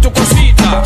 tu cosita,